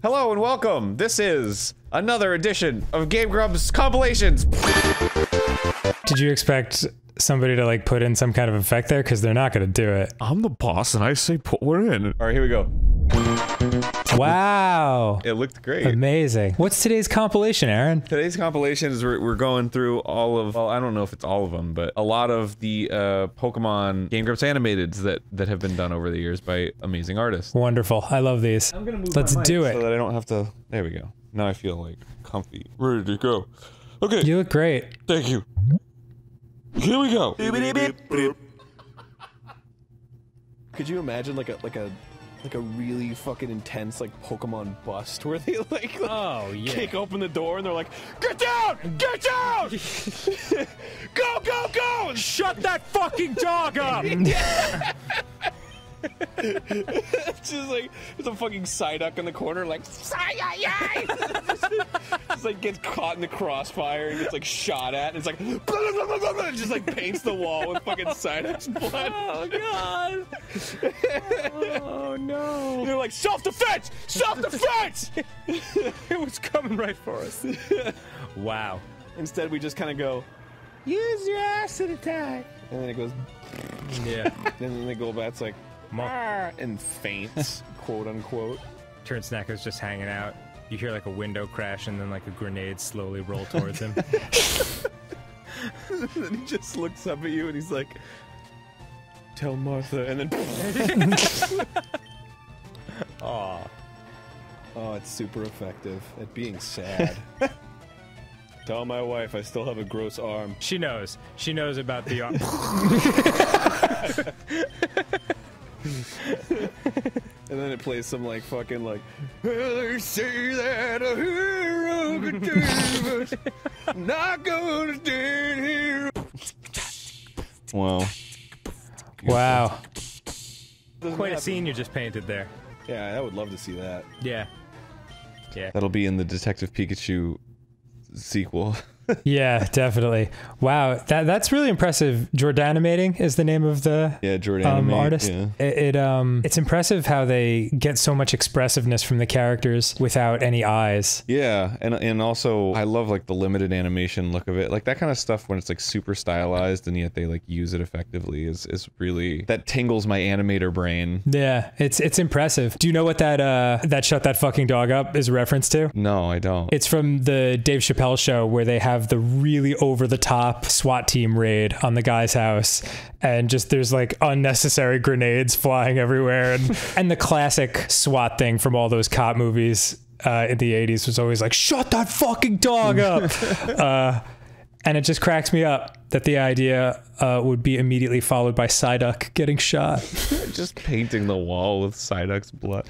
Hello and welcome. This is another edition of Game Grumps compilations. Did you expect somebody to like put in some kind of effect there? Because they're not going to do it. I'm the boss and I say put one in. All right, here we go. Wow. It looked great. Amazing. What's today's compilation, Arin? Today's compilation is we're, we're going through all of, well, I don't know if it's all of them, but a lot of the uh, Pokemon Game Grumps animateds that, that have been done over the years by amazing artists. Wonderful. I love these. Let's do it. So that I don't have to, there we go. Now I feel like comfy. Ready to go. Okay, You look great. thank you. Here we go. Could you imagine like a like a like a really fucking intense like Pokemon bust where they like Oh, kick open the door and they're like, "Get down! Get down! go go go!" Shut that fucking dog up! It's just like there's a fucking Psyduck in the corner like It's like gets caught in the crossfire and gets like shot at and it's like blah, blah, blah, blah, blah, just like paints the wall with fucking Psyduck's blood. Oh god. oh no. They're like self-defense! Self-defense! it was coming right for us. wow. Instead we just kind of go use your acid attack. And then it goes Yeah. and then the Golbat's like "Arr," uh. and faints, quote unquote. Turn Snacker's just hanging out. You hear like a window crash and then like a grenade slowly roll towards him. and then he just looks up at you and he's like, "Tell Martha," and then Aw. oh, it's super effective at being sad. Tell my wife I still have a gross arm. She knows. She knows about the. And then it plays some like fucking like Well, they say that a hero could do us. Not gonna stand here. Wow. Wow. Quite a scene you just painted there. Yeah, I would love to see that. Yeah. Yeah. That'll be in the Detective Pikachu sequel. Yeah, definitely. Wow. That that's really impressive. Jordanimating is the name of the yeah, Jordan um, artist. Yeah. It, it um it's impressive how they get so much expressiveness from the characters without any eyes. Yeah, and and also I love like the limited animation look of it. Like that kind of stuff when it's like super stylized and yet they like use it effectively is is really that tingles my animator brain. Yeah, it's it's impressive. Do you know what that uh that shut that fucking dog up is a reference to? No, I don't. It's from the Dave Chappelle show where they have the really over the top SWAT team raid on the guy's house and just there's like unnecessary grenades flying everywhere and and the classic SWAT thing from all those cop movies uh, in the 80s was always like shut that fucking dog up. uh, and it just cracks me up that the idea uh, would be immediately followed by Psyduck getting shot. just painting the wall with Psyduck's blood.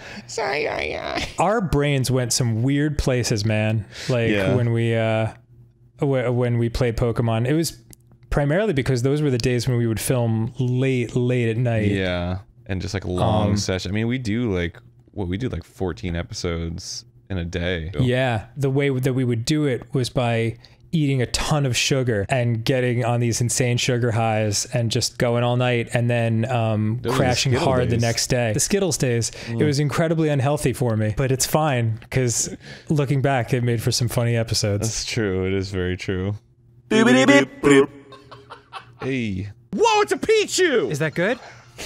our brains went some weird places, man. Like Yeah. when we uh wh- when we played Pokemon, it was primarily because those were the days when we would film late late at night. Yeah, and just like a long Um, session. I mean, we do like what we do like 14 episodes in a day. Yeah, the way that we would do it was by eating a ton of sugar and getting on these insane sugar highs and just going all night and then um, Those are the crashing Skittle hard the next day. The Skittles days. It was incredibly unhealthy for me, but it's fine because looking back, it made for some funny episodes. That's true. It is very true. Hey. Whoa, it's a Pichu! Is that good?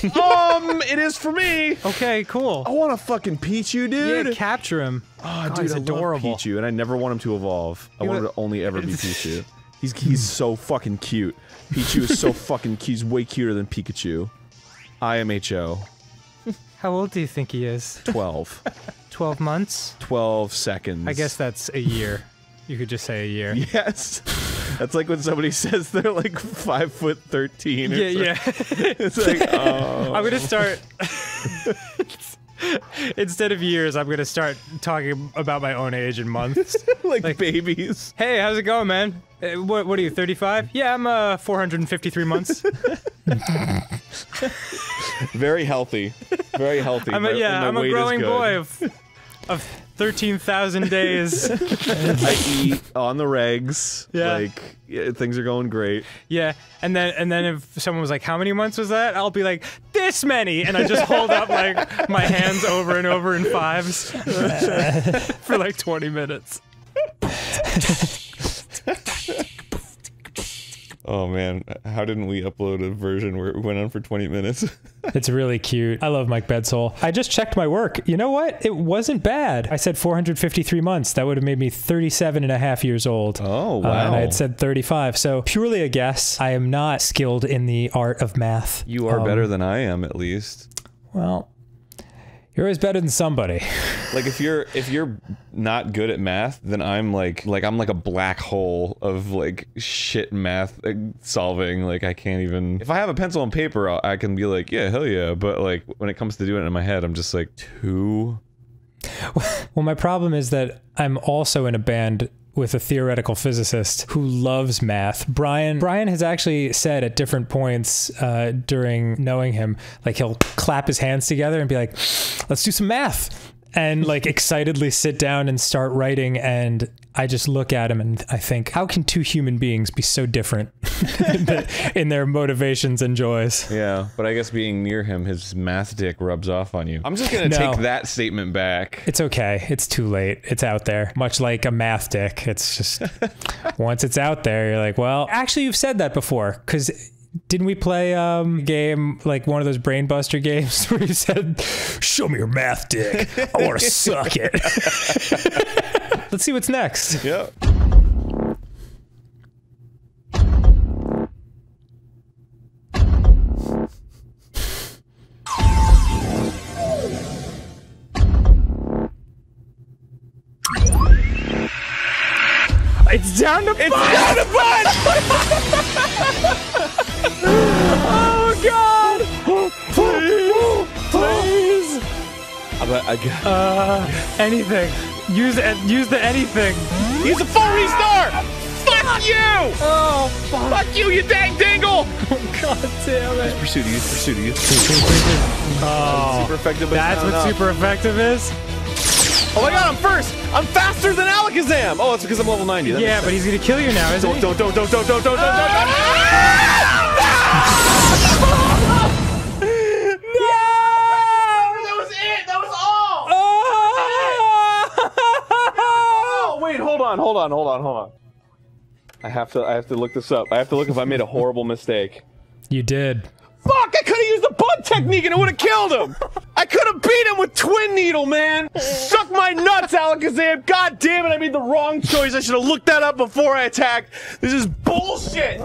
Um, it is for me. Okay, cool. I want a fucking Pichu, dude. Yeah, capture him. Oh, God, dude, he's I adorable. love Pichu, and I never want him to evolve. I want him to only ever be Pichu. He's he's so fucking cute. Pichu is so fucking cute. He's way cuter than Pikachu. IMHO. How old do you think he is? 12. 12 months? 12 seconds. I guess that's a year. You could just say a year. Yes. That's like when somebody says they're like 5 foot 13 Yeah, yeah. It's like, oh. I'm gonna start. Instead of years, I'm gonna start talking about my own age in months. like, like- babies. hey, how's it going, man? Uh, what, what are you, 35? Yeah, I'm uh, 453 months. Very healthy. Very healthy. I'm a, yeah, I'm a growing boy of of 13,000 days. I eat on the regs. Yeah. Like yeah, things are going great. yeah, and then and then if someone was like, "How many months was that?" I'll be like, "This many," and I just hold up like my hands over and over in fives for like 20 minutes. Oh man, how didn't we upload a version where it went on for 20 minutes? It's really cute. I love Mike Bedsole. I just checked my work. You know what? It wasn't bad. I said 453 months. That would have made me 37 and a half years old. Oh, Uh, and I had said 35. So purely a guess. I am not skilled in the art of math. you are Um, better than I am at least. Well, you're always better than somebody. Like if you're if you're not good at math, then I'm like like I'm like a black hole of like shit math solving. Like I can't even. If I have a pencil and paper, I I can be like, yeah, hell yeah. But like when it comes to doing it in my head, I'm just like two. Well, my problem is that I'm also in a band with a theoretical physicist who loves math. Brian Brian has actually said at different points uh, during knowing him, like he'll clap his hands together and be like, "Let's do some math." And like excitedly sit down and start writing, and I just look at him and I think, how can two human beings be so different in, the- in their motivations and joys? Yeah, but I guess being near him, his math dick rubs off on you. I'm just gonna No. take that statement back. It's okay. It's too late. It's out there. Much like a math dick. It's just once it's out there, you're like, well, actually, you've said that before. Because didn't we play um, game like one of those brainbuster games where you said, "Show me your math dick. I want to suck it." Let's see what's next. Yep. It's down to it's down to bud. oh God! Please, please. I, I got Uh, anything. Use it. Use the anything. Use a full restart! Fuck you! Oh, fuck. Fuck you, you dang dingle! God damn it. Pursuit of youth, pursuit of youth. Oh, Super effective, that's what enough. super effective is. Oh my god, I'm first! I'm faster than Alakazam! Oh, it's because I'm level 90. That Yeah, but he's gonna kill you now, isn't sense. he? Don't, don't, don't, don't, don't, don't, don't, don't, don't, That hold on, hold on, hold on, hold on. I have to, I have to look this up. I have to look if I made a horrible mistake. You did. Fuck! I could have used the bug technique and it would have killed him. I could have beat him with Twin Needle, man. Suck my nuts, Alakazam. God damn it! I made the wrong choice. I should have looked that up before I attacked. This is bullshit.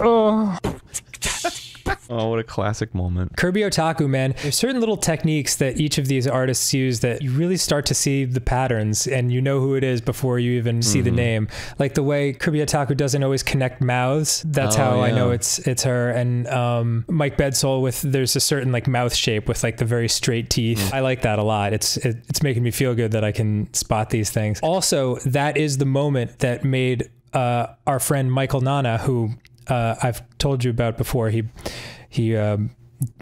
Oh, what a classic moment. Kirby Otaku, man, there's certain little techniques that each of these artists use that you really start to see the patterns and you know who it is before you even see Mm-hmm. the name. Like the way Kirby Otaku doesn't always connect mouths. That's Oh, how I know it's it's her. And um, Mike Bedsole with there's a certain like mouth shape with like the very straight teeth. Mm. I like that a lot. It's it, it's making me feel good that I can spot these things. Also, that is the moment that made uh, our friend Michael Nana, who uh, I've told you about before, he he um,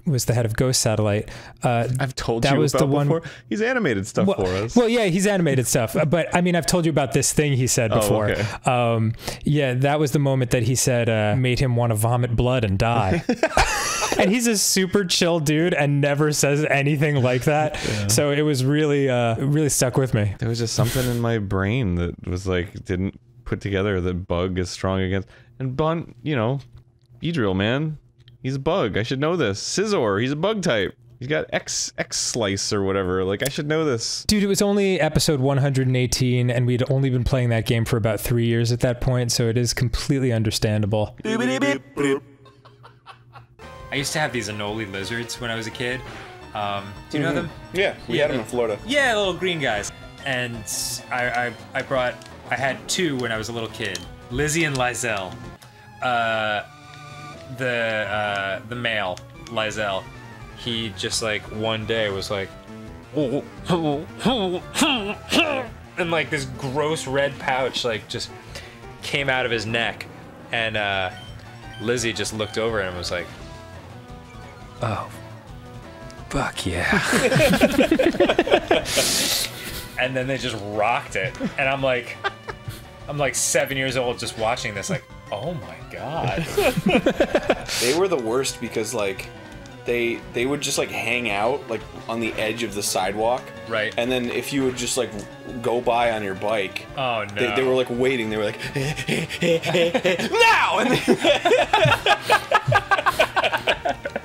was the head of Ghost Satellite. Uh, I've told That you was the about one- before. He's animated stuff well, for us. well, yeah, he's animated stuff, but I mean, I've told you about this thing he said Oh, before. okay. Um, yeah, that was the moment that he said uh, made him want to vomit blood and die. and he's a super chill dude and never says anything like that. So it was really, uh, really stuck with me. There was just something in my brain that was like didn't put together that bug is strong against and Bunt, you know, Beedrill, man. He's a bug. I should know this. Scizor, he's a bug type. He's got X X slice or whatever. Like I should know this. Dude, it was only episode 118, and we'd only been playing that game for about three years at that point, so it is completely understandable. I used to have these Anoli lizards when I was a kid. Um, do you know them? Yeah, we Yeah, had them in Florida. Yeah, little green guys. And I, I, I brought, I had two when I was a little kid. Lizzie and Lizelle. Uh, the, uh, the male, Lizelle, he just like one day was like, and like this gross red pouch like just came out of his neck. And, uh, Lizzie just looked over and was like, oh, fuck yeah. and then they just rocked it, and I'm like, I'm like seven years old just watching this, like, oh my god. They were the worst because like they they would just like hang out like on the edge of the sidewalk. Right. And then if you would just like go by on your bike, Oh no. they, they were like waiting. They were like now, and then,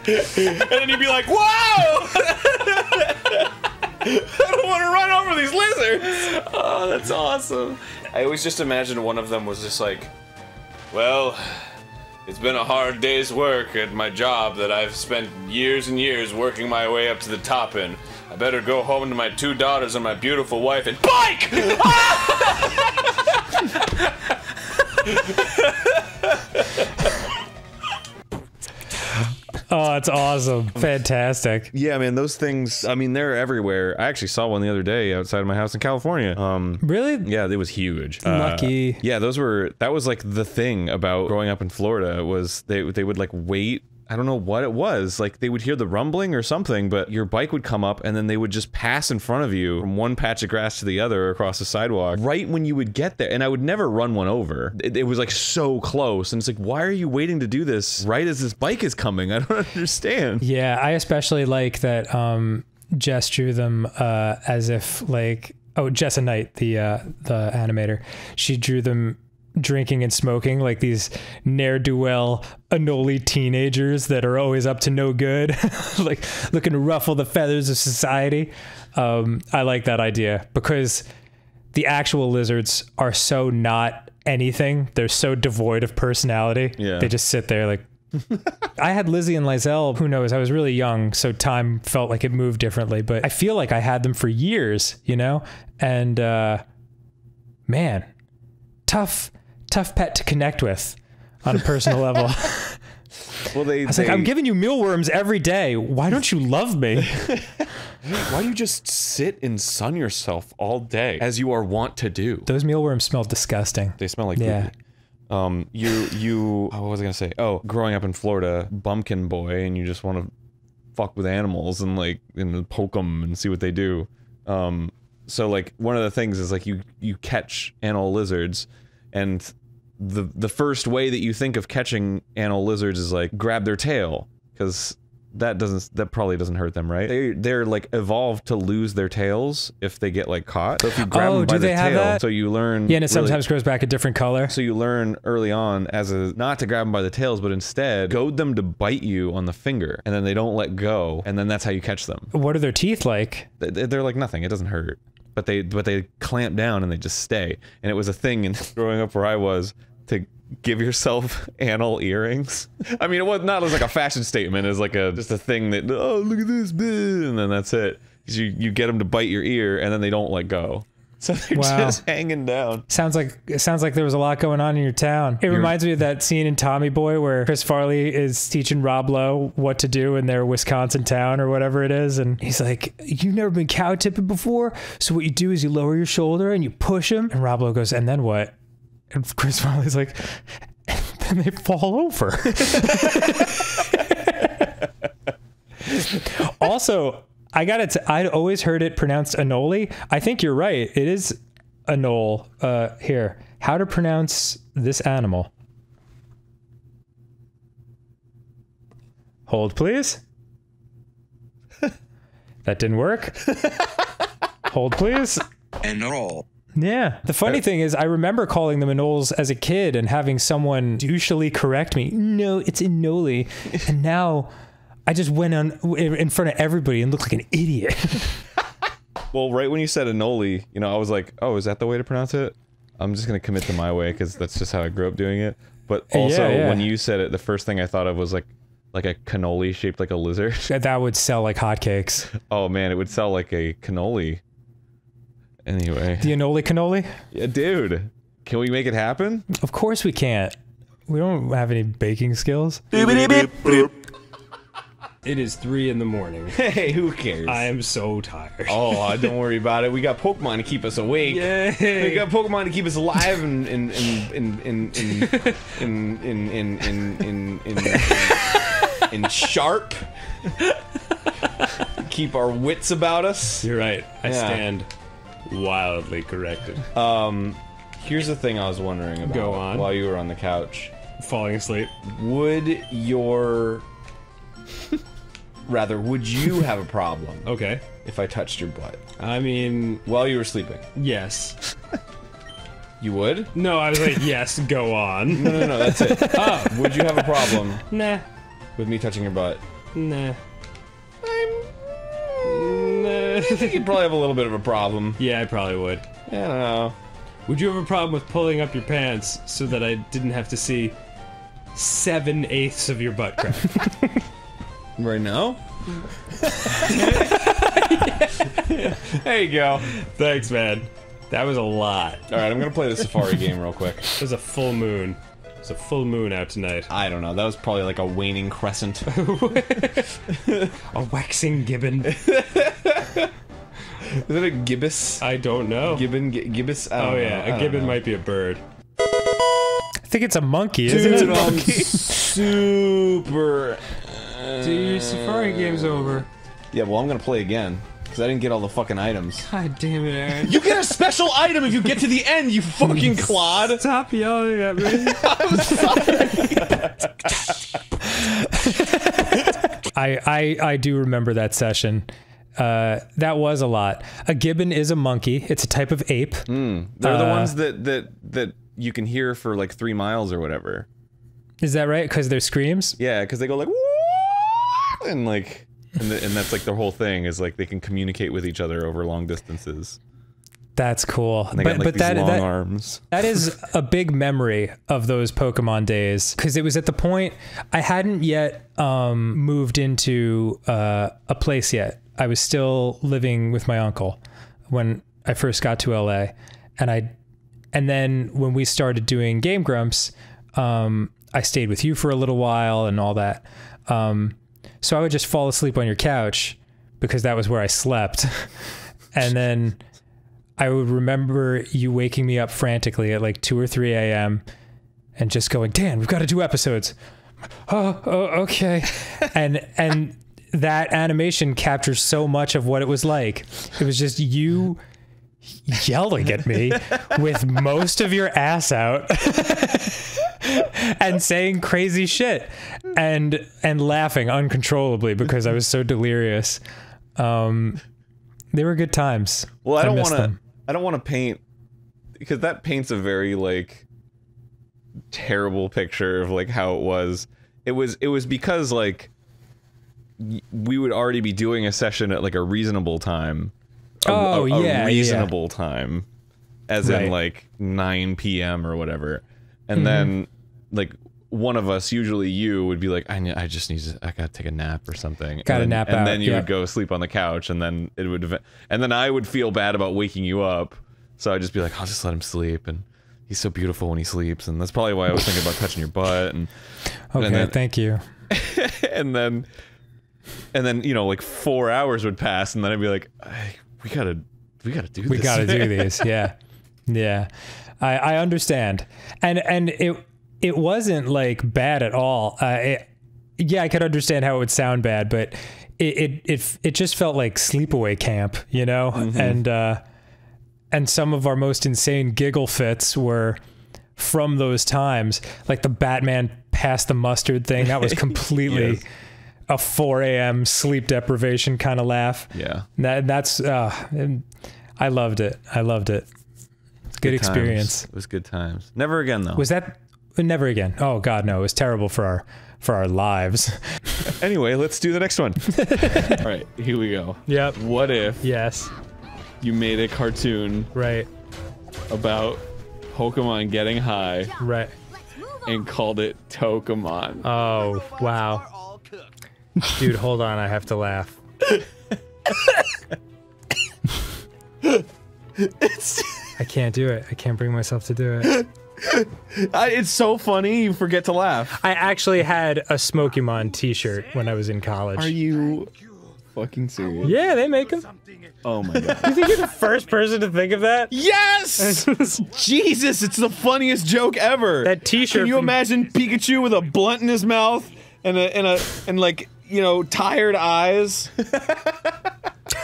and then you'd be like, "Whoa!" I don't want to run over these lizards. Oh, that's awesome. I always just imagined one of them was just like, well, it's been a hard day's work at my job that I've spent years and years working my way up to the top in. I better go home to my two daughters and my beautiful wife and bike! Oh, it's awesome. Fantastic. Yeah, man, those things. I mean, they're everywhere. I actually saw one the other day outside of my house in California. Um, Really? yeah, it was huge. Uh, Lucky. yeah, those were. That was like the thing about growing up in Florida was they they would like wait. I don't know what it was. Like they would hear the rumbling or something, but your bike would come up and then they would just pass in front of you from one patch of grass to the other across the sidewalk right when you would get there. And I would never run one over. It, it was like so close. And it's like, why are you waiting to do this right as this bike is coming? I don't understand. Yeah, I especially like that um, Jess drew them uh, as if like oh Jessa Knight, the uh, the animator, she drew them drinking and smoking like these ne'er do well Anoli teenagers that are always up to no good, like looking to ruffle the feathers of society. Um, I like that idea because the actual lizards are so not anything. They're so devoid of personality. Yeah. They just sit there like I had Lizzie and Lizelle, who knows, I was really young, so time felt like it moved differently, but I feel like I had them for years, you know? And uh man, tough tough pet to connect with on a personal level. I Well, they. was like, I'm giving you mealworms every day. Why don't you love me? Why do you just sit and sun yourself all day as you are wont to do? Those mealworms smell disgusting. They smell like Yeah. poopy. Um, you you oh, what was I gonna say? Oh, growing up in Florida, bumpkin boy, and you just want to fuck with animals and like and poke them and see what they do. Um, so like one of the things is like you you catch animal lizards, and the the first way that you think of catching anal lizards is like grab their tail because that doesn't that probably doesn't hurt them right they they're like evolved to lose their tails if they get like caught so if you grab Oh, them by do the they have tail that? so you learn Yeah, and it really- sometimes grows back a different color. so you learn early on as a not to grab them by the tails, but instead goad them to bite you on the finger, and then they don't let go, and then that's how you catch them. What are their teeth like? They- They're like nothing; it doesn't hurt, but they but they clamp down and they just stay. And it was a thing in growing up where I was to give yourself anal earrings. I mean, it was not as like a fashion statement; it's like a just a thing that oh look at this, and then that's it. You you get them to bite your ear, and then they don't let go. So they're Wow. just hanging down. Sounds like it sounds like there was a lot going on in your town. It reminds me of that scene in Tommy Boy where Chris Farley is teaching Rob Lowe what to do in their Wisconsin town or whatever it is, and he's like, "You've never been cow tipping before, so what you do is you lower your shoulder and you push him." And Rob Lowe goes, "And then what?" And Chris Farley's like, "And then they fall over." also, I got it. I always heard it pronounced anole. I think you're right. It is anole. Uh, here, how to pronounce this animal? Hold, please. that didn't work. Hold, please. and roll. Yeah. The funny uh, thing is, I remember calling them anoles as a kid and having someone douchily correct me. No, it's anole. and now I just went on in front of everybody and looked like an idiot. Well, right when you said anole, you know, I was like, oh, is that the way to pronounce it? I'm just gonna commit to my way because that's just how I grew up doing it. But also, yeah. when you said it, the first thing I thought of was like, like a cannoli shaped like a lizard. that would sell like hotcakes. oh man, it would sell like a cannoli. Anyway, The anole cannoli? yeah, dude, can we make it happen? Of course we can't. We don't have any baking skills. It is three in the morning. Hey, who cares? I am so tired. Oh, uh, don't worry about it. We got Pokemon to keep us awake. Yay. We got Pokemon to keep us alive and and and and and and and and and and and and and sharp. Keep our wits about us. You're right. I Yeah. stand Wildly corrected. Um, here's the thing I was wondering about Go on. while you were on the couch. Falling asleep. Would your rather would you have a problem Okay. if I touched your butt I mean, while you were sleeping? yes. You would? No, I was like, yes, go on. No, no, no. That's it. oh, Would you have a problem nah. with me touching your butt? Nah. I think you'd probably have a little bit of a problem. yeah, I probably would. I don't know. Would you have a problem with pulling up your pants so that I didn't have to see seven eighths of your butt crack? Right now? there you go. Thanks, man. That was a lot. All right, I'm gonna play the Safari game real quick. It was a full moon. It's a full moon out tonight. I don't know. That was probably like a waning crescent. A waxing gibbon. Is it a gibbous? I don't know. Gibbon? Gi- gibbous? I oh, don't Oh know. I yeah, a don't gibbon know. might be a bird. I think it's a monkey, isn't Dude, it? I'm super. Dude, your safari game's over. Yeah, well, I'm gonna play again because I didn't get all the fucking items. God damn it, Arin. You get a special item if you get to the end, you fucking clod. Stop yelling at me. I'm sorry. I, I I do remember that session. Uh, that was a lot. A gibbon is a monkey. It's a type of ape. They're the Uh, ones that that that you can hear for like three miles or whatever. Is that right? Because they're screams. Yeah, because they go like and like and, the, and that's like their whole thing is like they can communicate with each other over long distances. That's cool. They but got like but that long that, arms. that is a big memory of those Pokemon days because it was at the point I hadn't yet um, moved into uh, a place yet. I was still living with my uncle when I first got to LA, and I, and then when we started doing Game Grumps, um, I stayed with you for a little while and all that. Um, so I would just fall asleep on your couch because that was where I slept, and then. I would remember you waking me up frantically at like 2 or 3 a.m. and just going, Dan, we've got to do episodes. Oh, oh okay. and and that animation captures so much of what it was like. It was just you yelling at me with most of your ass out and saying crazy shit and and laughing uncontrollably because I was so delirious. Um they were good times. Well, I don't want to. them. I don't want to paint because that paints a very like terrible picture of like how it was. It was. It was because like y- we would already be doing a session at like a reasonable time. A, Oh, a- a yeah, yeah. reasonable time, as Right. in like 9 p.m. or whatever, and Mm-hmm. then like. One of us, usually you, would be like, I, I just need to, I gotta take a nap or something. Gotta and then, nap and out, then you yeah. would go sleep on the couch, and then it would, and then I would feel bad about waking you up. So I'd just be like, I'll just let him sleep, and he's so beautiful when he sleeps, and that's probably why I was thinking about touching your butt, and Okay, then- thank you. and then, and then you know, like four hours would pass, and then I'd be like, "Ay, we gotta, we gotta do this. we this. got to do these yeah yeah i i understand and and it it wasn't like bad at all uh it, yeah i could understand how it would sound bad but it it it, it just felt like sleepaway camp you know and uh and some of our most insane giggle fits were from those times like the batman past the mustard thing that was completely Yes. A 4 a.m sleep deprivation kind of laugh Yeah. that that's uh, I loved it. I loved it. Good, Times. experience. It was good times. Never again though. Was that never again? Oh God, no! It was terrible for our for our lives. anyway, let's do the next one. All right, here we go. Yep. What if Yes. you made a cartoon Right. about Pokemon getting high Right. and called it Tokemon? Oh wow, dude, hold on. I have to laugh. I can't do it. I can't bring myself to do it. I, it's so funny you forget to laugh. I actually had a Smokymon T-shirt when I was in college. Are you fucking serious? Yeah, they make them. Oh my god. You think you're the first person to think of that? yes! Jesus, it's the funniest joke ever. That T-shirt Can you imagine Pikachu with a blunt in his mouth and a and a and like you know tired eyes?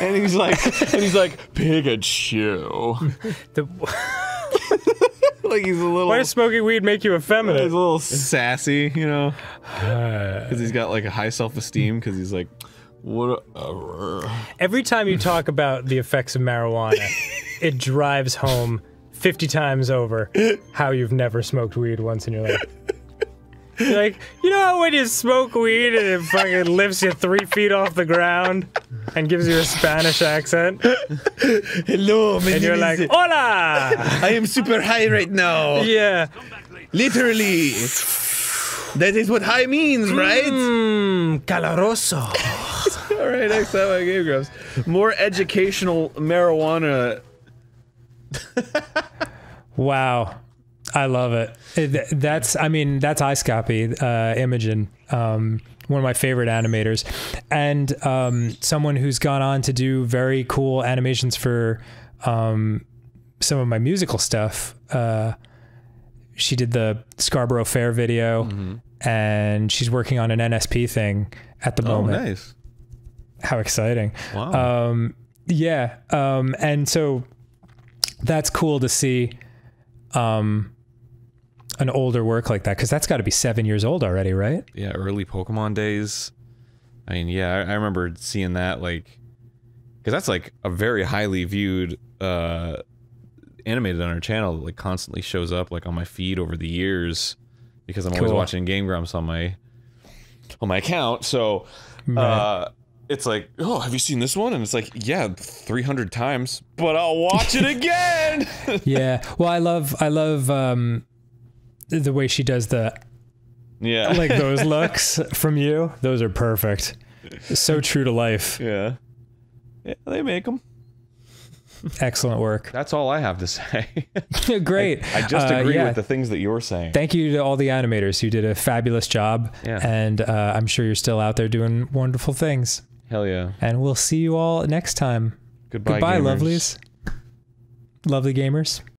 and he's like, and he's like Pikachu. The, like he's a little, why does smoking weed make you effeminate? he's a little sassy, you know, because he's got like a high self-esteem. Because he's like, what? A, Every time you talk about the effects of marijuana, it drives home 50 times over how you've never smoked weed once in your life. You're like, you know how when you smoke weed and it fucking lifts you three feet off the ground and gives you a Spanish accent? Hello, And you're like, hola! I am super high right now. Yeah. Literally. That is what high means, right? Mmm, caloroso. All right, next time on Game Grumps. More educational marijuana. Wow. I love it. That's, I mean, that's Iscoppie, uh, Imogen, um, one of my favorite animators, and um, someone who's gone on to do very cool animations for um, some of my musical stuff. Uh, she did the Scarborough Fair video, and she's working on an NSP thing at the Oh, moment. nice. How exciting! Wow. Um, yeah. Um, and so that's cool to see um, an older work like that because that's got to be seven years old already, right? yeah, early Pokemon days. I mean, yeah, I, I remember seeing that like, because that's like a very highly viewed uh animated on our channel that like constantly shows up like on my feed over the years because I'm always watching Game Grumps on my on my account. So uh it's like, oh, have you seen this one? And it's like, yeah, 300 times, but I'll watch it again. yeah. Well, I love, I love um, the way she does the yeah. like those looks from you. Those are perfect. So true to life. yeah. Yeah, they make them. Excellent work. That's all I have to say. Great. I just Uh, agree yeah. with the things that you're saying. Thank you to all the animators who did a fabulous job. Yeah. And uh, I'm sure you're still out there doing wonderful things. Hell yeah. And we'll see you all next time. Goodbye, Goodbye, gamers. lovelies. Lovely gamers.